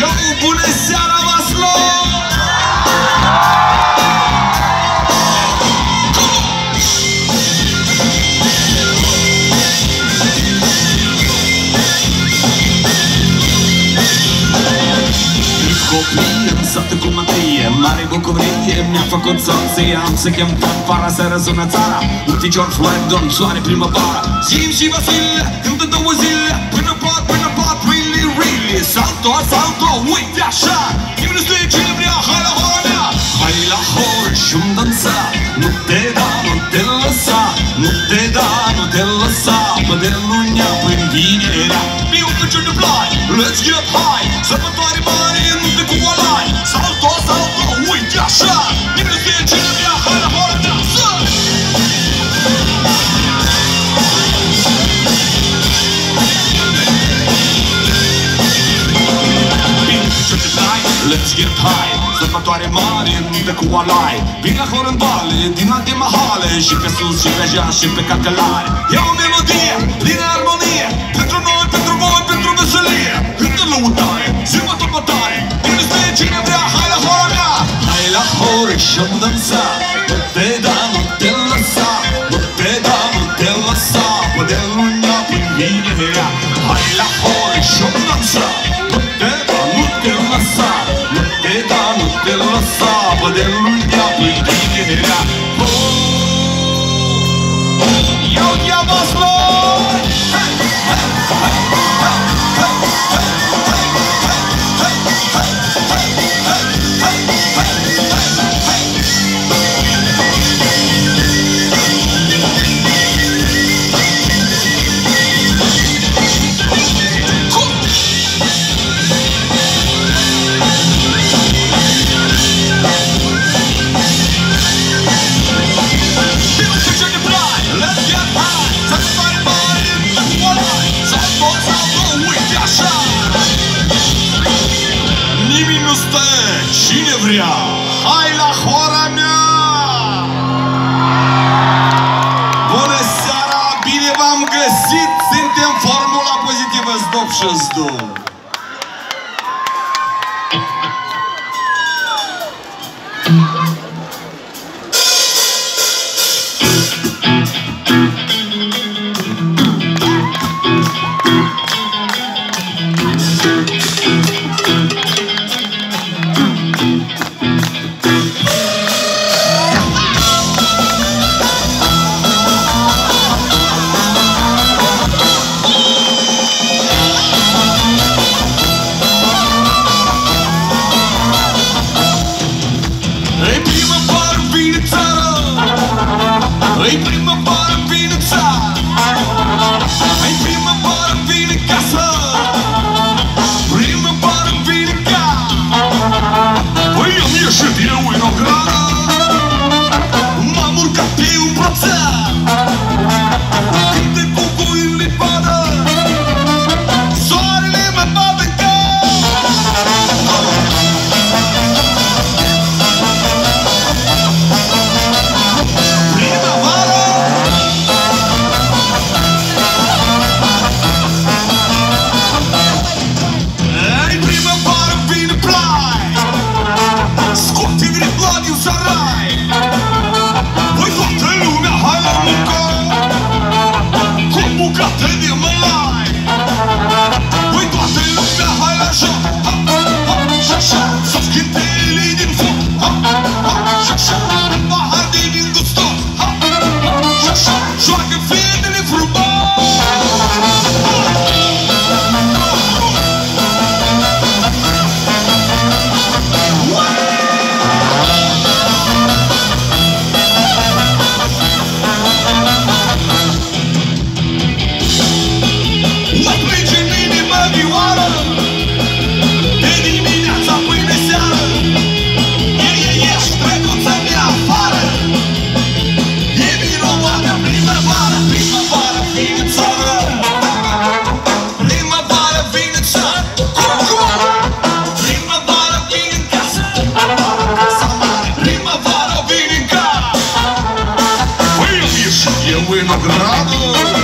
Yo, bună seara, Vaslo! Copii în satul cu mătrie Mare bucurie mi-a făcut soție Am să chem fanfara să răsună țara Urticior, floare, domn, soare, primăvara Sim și Vasile, cântă două zile Până pot, până pot, really, really Salto, salto, uite așa Nimeni nu știe cine vrea, hai la hora mea Hai la hor și-mi dansa Nu te da, nu te lăsa Nu te da, nu te lăsa Mă de lunea până vinerea Music to the blind, let's get high. Sărbătoare mare, nu te cu alai Salto, salto, uite așa Sărbătoare mare, nu te cu alai Vin la hor în bale, din alte mahale Și pe sus, și pe jos, și pe cacălare E o melodie, plină armonie Pentru noi, pentru voi, pentru veselie. Cântă lăutare, zi-mă tot mătare Bine spune cine vrea, hai la hora mea Hai la hor și-o dansa Nu te da, nu te lăsa Nu te da, nu te lăsa Până lunea până vinerea Hai la hor și-o dansa lăsa Până lunea Just Thank și bueno grado.